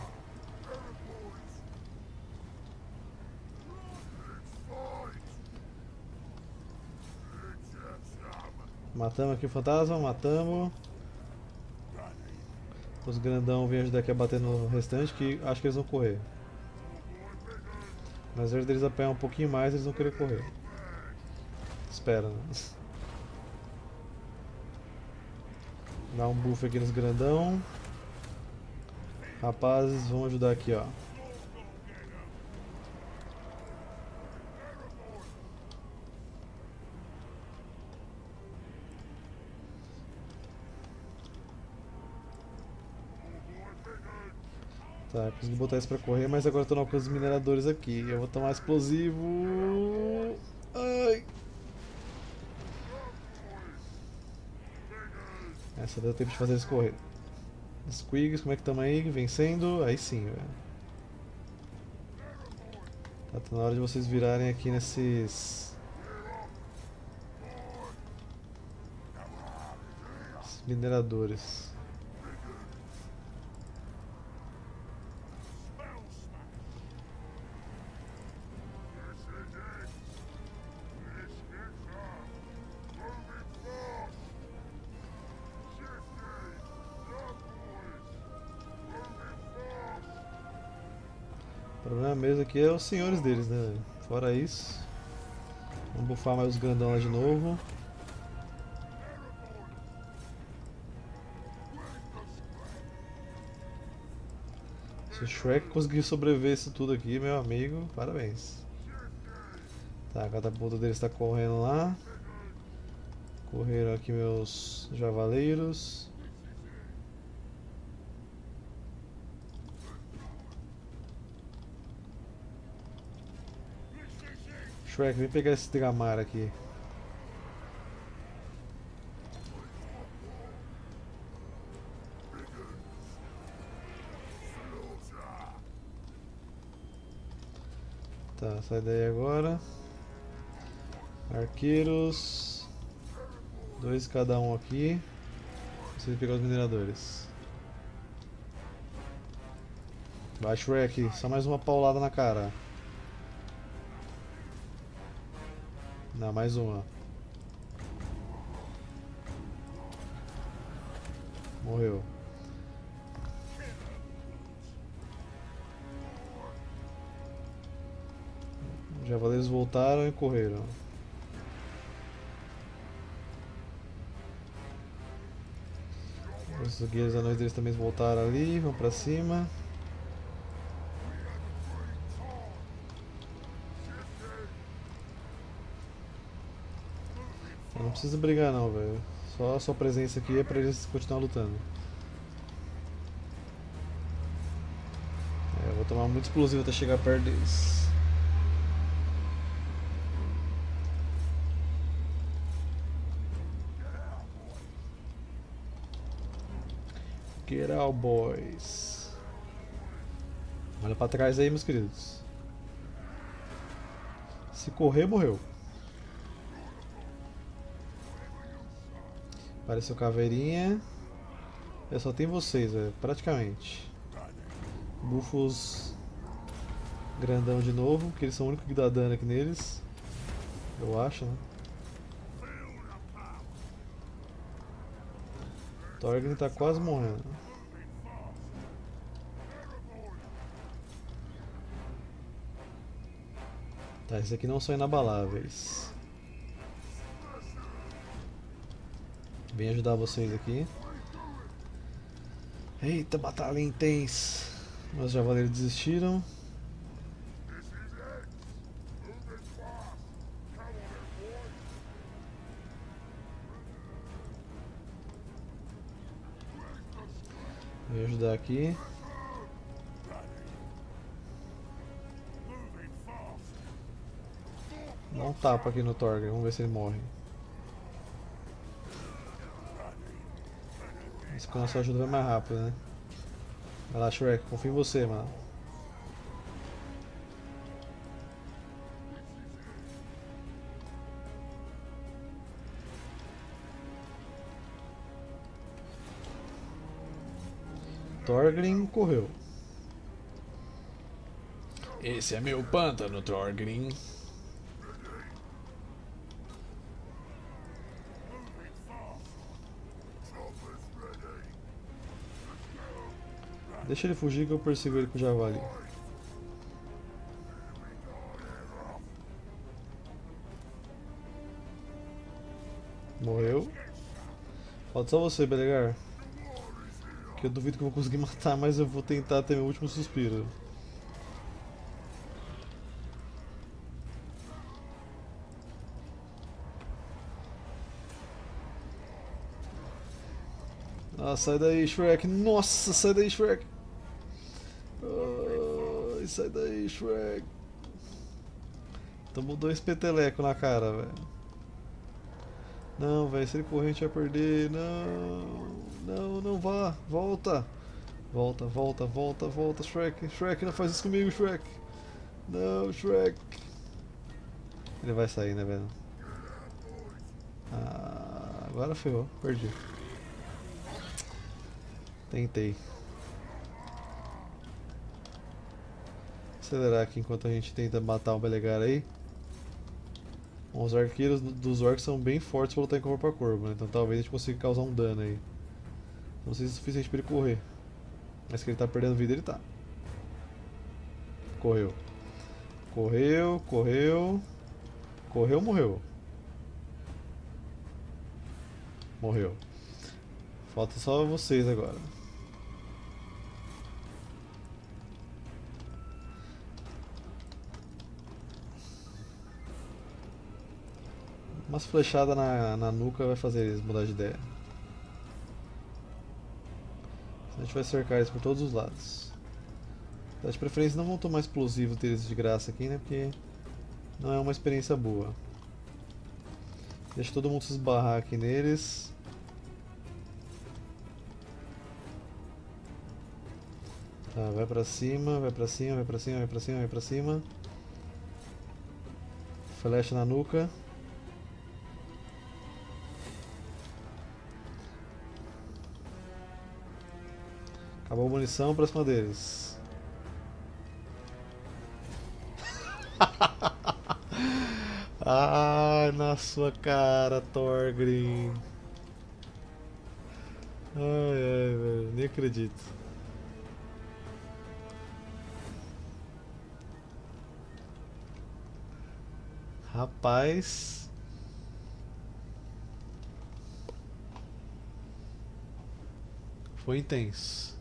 Matamos aqui o fantasma, matamos. Os grandão vêm ajudar aqui a bater no restante, que acho que eles vão correr. Mas invés deles apanhar um pouquinho mais, eles vão querer correr. Espera, né? [laughs] Dá um buff aqui nos grandão. Rapazes, vão ajudar aqui, ó. Tá, consegui botar isso pra correr, mas agora eu tô no alcance dos mineradores aqui. Eu vou tomar explosivo. Essa deu tempo de fazer eles correr. Squigs, como é que estamos aí? Vencendo? Aí sim, velho. Tá na hora de vocês virarem aqui nesses... Esses mineradores. Aqui é os senhores deles, né? Fora isso. Vamos bufar mais os grandão lá de novo. Se o Shrek conseguir sobreviver isso tudo aqui, meu amigo, parabéns. Tá, a catapulta dele está correndo lá. Correram aqui meus javaleiros. Vem pegar esse Dramar aqui. Tá, sai daí agora. Arqueiros. Dois cada um aqui. Preciso pegar os mineradores. Vai, Shrek, só mais uma paulada na cara. Não, mais uma. Morreu. Os javaleiros voltaram e correram. Os guerreiros anões deles também voltaram ali, vão pra cima. Não precisa brigar não, velho. Só a sua presença aqui é pra eles continuar lutando. É, eu vou tomar muito explosivo até chegar perto deles. Get out, boys. Olha pra trás aí, meus queridos. Se correr, morreu. Apareceu caveirinha. Eu só tenho vocês, velho, praticamente. Bufos grandão de novo, que eles são o único que dá dano aqui neles. Eu acho, né? Thorgrim tá quase morrendo. Tá, esses aqui não são inabaláveis. Vem ajudar vocês aqui. Eita, batalha intensa. Meus javaleiros desistiram. Vem ajudar aqui. Dá um tapa aqui no Torger, vamos ver se ele morre. Mas com a sua ajuda vai mais rápido, né? Vai lá, Shrek, confio em você, mano. Thorgrim correu. Esse é meu pântano, Thorgrim. Deixa ele fugir que eu persigo ele com o javali. Morreu. Falta só você, Belegar. Que eu duvido que eu vou conseguir [laughs] matar, mas eu vou tentar ter meu último suspiro. Ah, sai daí, Shrek. Nossa, sai daí, Shrek. Ai, sai daí, Shrek. Tomou dois petelecos na cara, velho. Não, velho, se ele correr a gente vai perder. Não, não, não vá. Volta. Volta, volta, volta, volta, Shrek. Shrek, não faz isso comigo, Shrek. Não, Shrek. Ele vai sair, né, velho? Ah, agora ferrou, perdi. Tentei. Acelerar aqui enquanto a gente tenta matar o Belegar aí. Os arqueiros dos orcs são bem fortes para lutar em corpo a corpo, né? então talvez a gente consiga causar um dano aí. Não sei se é suficiente para ele correr. Mas que ele tá perdendo vida, ele tá. Correu. Correu, correu. Correu, morreu. Morreu. Falta só vocês agora. Umas flechadas na, na nuca vai fazer eles mudar de ideia. A gente vai cercar eles por todos os lados. De preferência não vão tomar explosivo deles de graça aqui, né? Porque não é uma experiência boa. Deixa todo mundo se esbarrar aqui neles. Tá, vai pra cima, vai pra cima, vai pra cima, vai pra cima, vai pra cima. Flecha na nuca. Acabou a munição pra cima deles. [laughs] ah, na sua cara, Thorgrim. Ai, ai, velho, nem acredito. Rapaz. Foi intenso.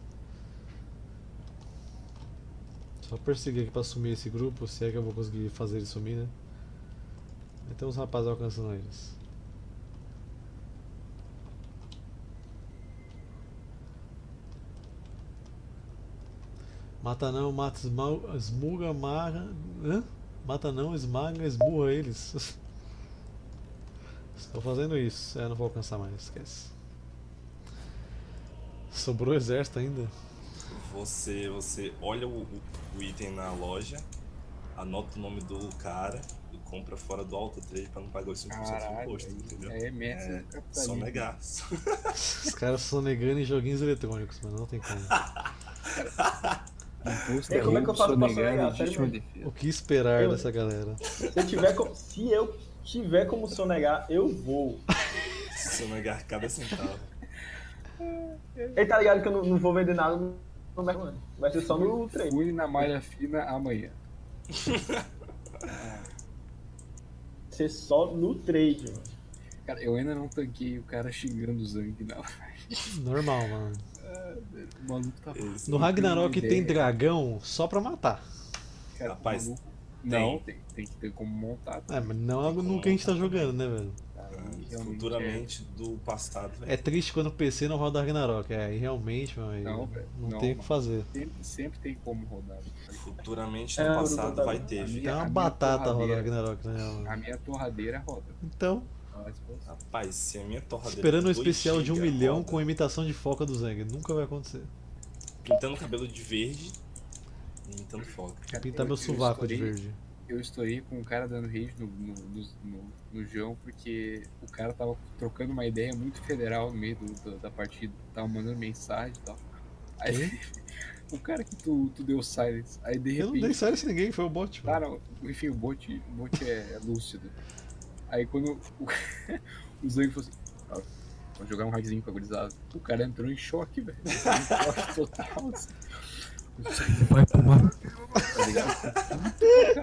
Só perseguir aqui pra sumir esse grupo, se é que eu vou conseguir fazer ele sumir, né? Vai ter uns rapazes alcançando eles. Mata não, mata, esmuga, amarra. Hã? Mata não, esmaga, esmurra eles. [laughs] Estou fazendo isso. É, não vou alcançar mais, esquece. Sobrou exército ainda. Você, você olha o, o item na loja, anota o nome do cara e compra fora do auto trade pra não pagar os 5% de imposto, entendeu? É, é, é só negar. [laughs] Os caras estão negando em joguinhos eletrônicos, mas não tem como. Imposto E como é que eu faço pra sonegar? defesa. O que esperar Eu- dessa galera? Se eu tiver como, se eu tiver como sonegar, eu vou. Se negar cada centavo. Ele tá ligado que eu não, não vou vender nada mercado. Vai ser só no trade. Fui na malha fina amanhã. Vai ser só no trade, mano. Cara, eu ainda não tanquei o cara xingando o Zang, não. Normal, mano. O maluco tá. Esse- No Ragnarok tem dragão só pra matar. Cara, Rapaz, Não, tem, tem que ter como montar. É, mas não é no que a gente tá jogando, né, velho? Realmente Futuramente do passado, É velho. triste quando o PC não roda Ragnarok. É, e realmente, amigo, Não, não, Não, tem o que mano. fazer. é- sempre, sempre tem como rodar. Futuramente É, no passado vai ter, a uma minha batata roda torradeira- Ragnarok, né? A minha torradeira roda. Então, Rapaz, se a minha torradeira. Esperando um especial de um milhão roda, com imitação de foca do Zeng. Nunca vai acontecer. Pintando o cabelo de verde. Imitando foca. Pintar eu- meu eu sovaco de verde. Eu estourei com um cara dando rage no, no, no, no, no João porque o cara tava trocando uma ideia muito federal no meio do, do- da partida. Tava mandando mensagem e tal. Aí, [laughs] o cara que tu, tu deu silence. Aí de Eu não dei repente. sem ninguém, foi o bot. Mano. não. Enfim, o bot, o bot é, é lúcido. Aí quando o, [laughs] o Zang falou assim. "Ah, Vou jogar um raidzinho com a gurizada. O cara entrou em choque, velho. Entrou em choque total. Assim. Vai tomar. Tá ligado? [laughs]